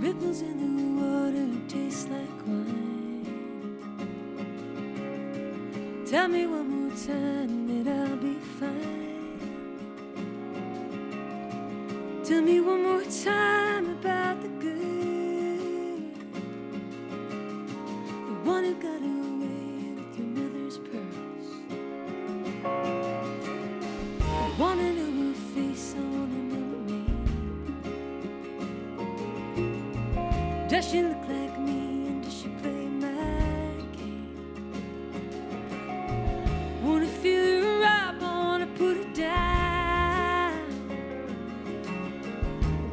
ripples in the water taste like wine. Tell me one more time that I'll be fine. Tell me one more time about the girl, the one who got away with your mother's purse. I wanna know her face, I wanna know her name. Does she look like?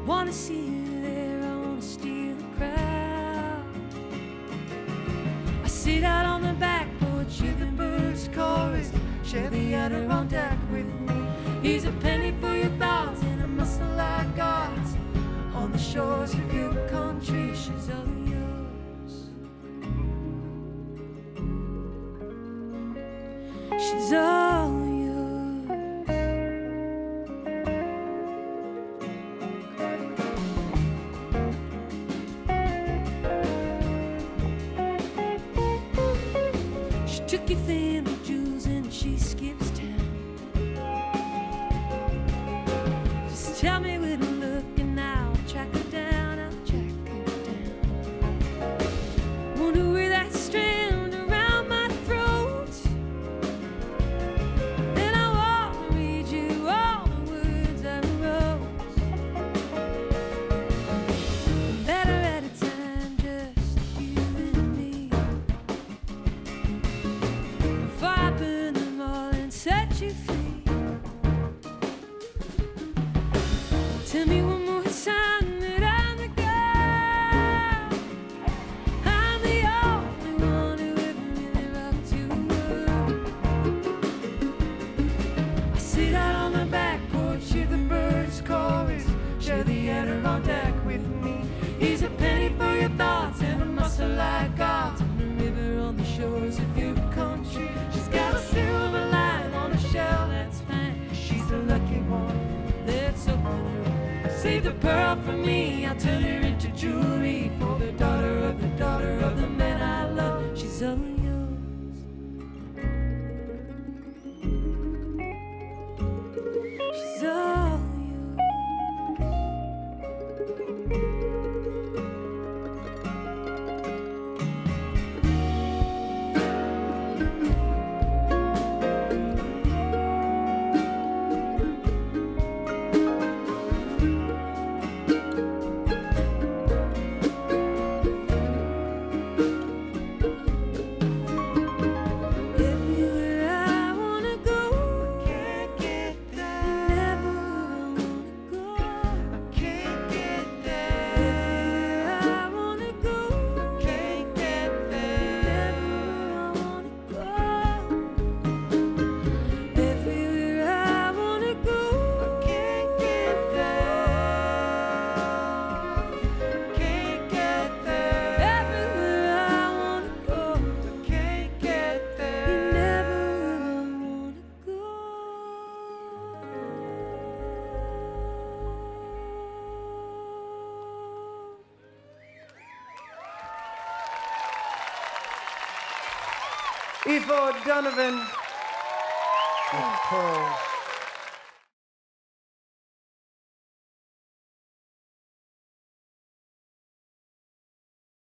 Wanna see you there, I wanna steal the crowd. I sit out on the back porch, hear the birds chorus, share the deck with me. He's a penny for your thoughts and a muscle like God's on the shores of your country. She's all yours. She's all. tricky thing. the pearl for me. I'll turn it Aoife O'Donovan. And Paul.